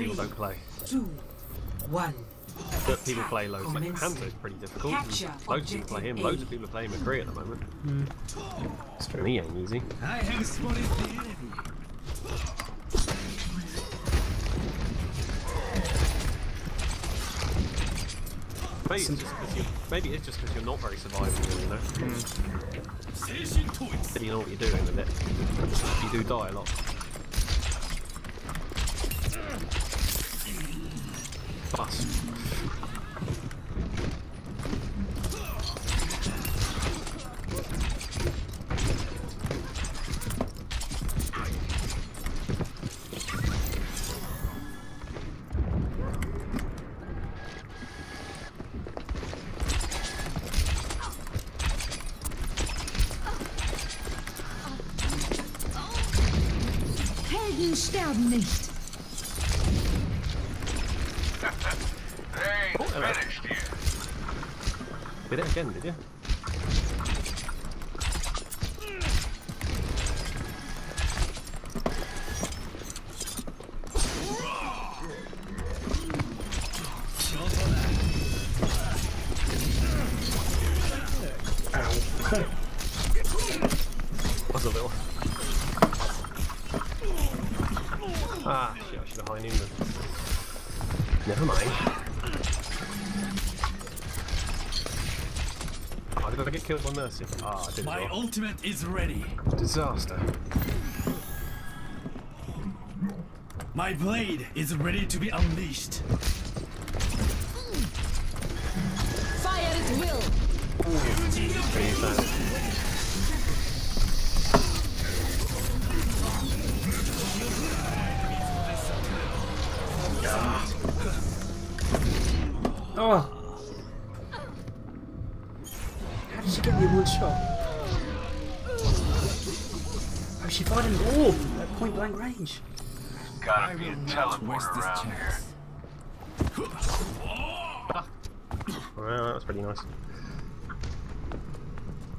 people don't play. Two, one. But people play loads. Like Commencing. Hanzo's pretty difficult. Loads of people play him. objective Loads of people are playing McCree at the moment. Hmm. It's true. Me ain't easy. I have spotted the enemy. Maybe it's just 'cause you maybe it's just because you're not very survivable, you know. Station toys. But you know what you're doing with it. You do die a lot. Plus, Helden sterben nicht. Did it again, did you? Never mind. Did I get killed by Mercy? Ah, I did My well. ultimate is ready. Disaster. My blade is ready to be unleashed. Fire at will. Pretty she get me in one shot? Oh, she fired an orb at point blank range. Gotta be a teleporter Waste this around here. chance. Well, that was pretty nice.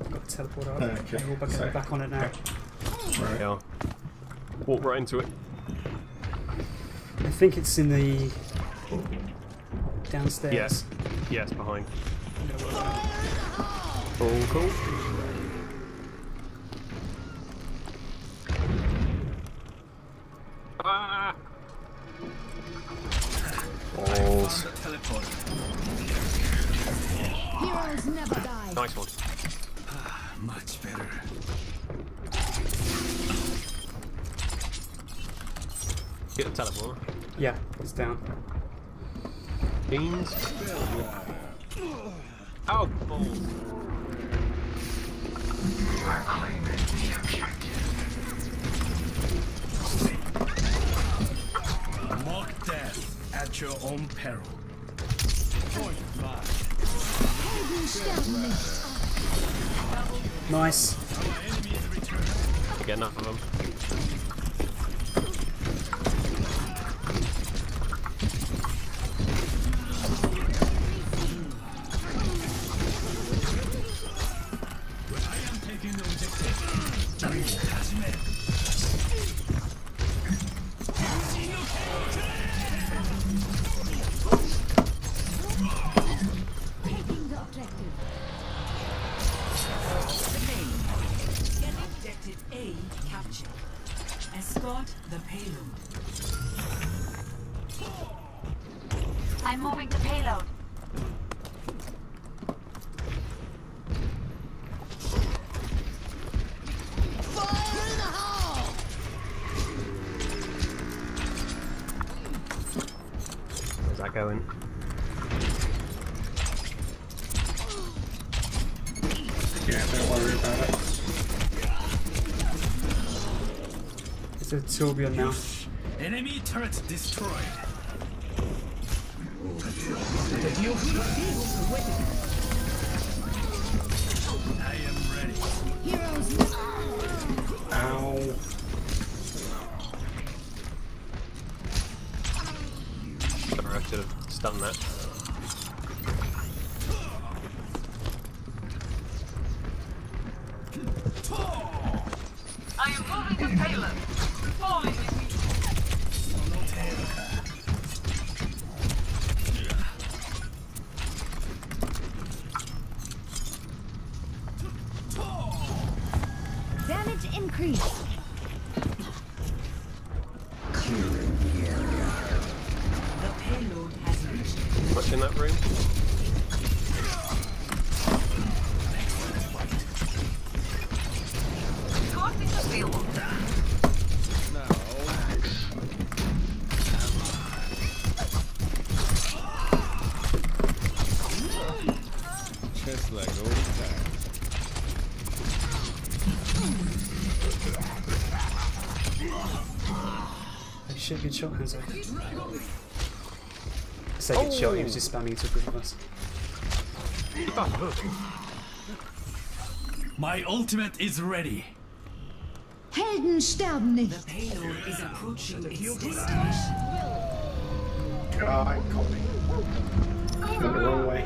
I've got a teleport up. Okay, We're all back, so- back on it now. Right. Yeah. Walk right into it. I think it's in the downstairs. Yes. Yes, behind. Cool, cool. Ah! Balls. Heroes never die. Nice one. Much better. Get the teleporter. Yeah, it's down. Beans. Oh, balls. Mock death at your own peril. Point five. Helden sterben nicht. Nice. You get enough of Escort the payload. I'm moving the payload. Where's that going? It's a Torbjorn now. Enemy turret destroyed. I am ready. Heroes Ow. Sorry, I should have stunned that. Increase. Oh shit, good shot, Hanzo. I say good shot, he was just spamming into a group of us. Keep up, look. My ultimate is ready. Helden sterben nicht. The payload is approaching its destination. God, caught me. Went the wrong way.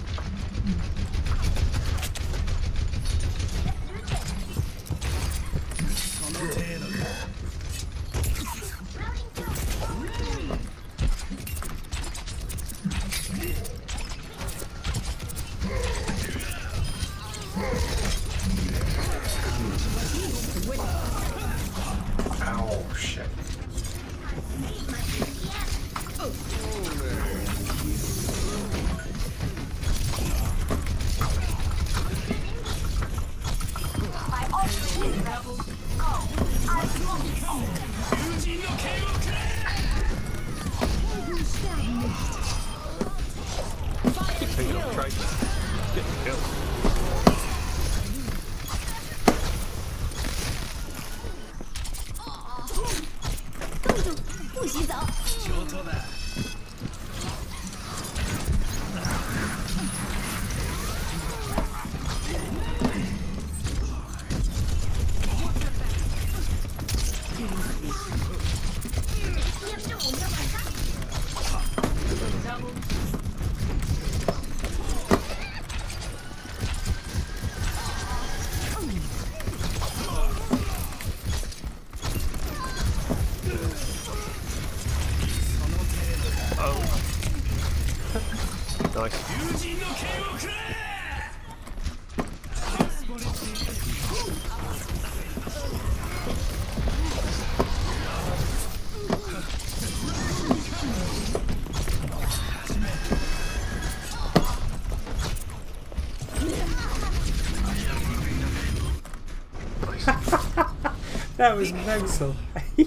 That was mental.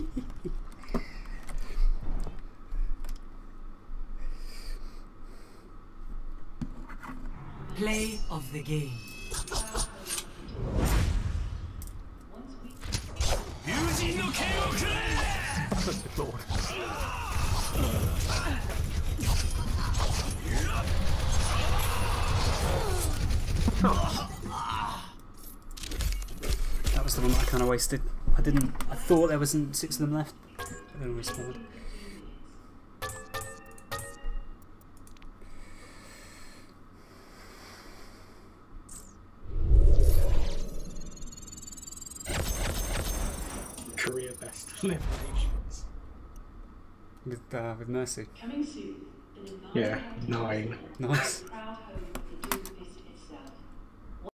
Play of the game. that was the one that I kind of wasted. I didn't. I thought there wasn't six of them left. But then respawned. Career best eliminations. With uh, with Mercy. Coming soon, Yeah, nine. Nice.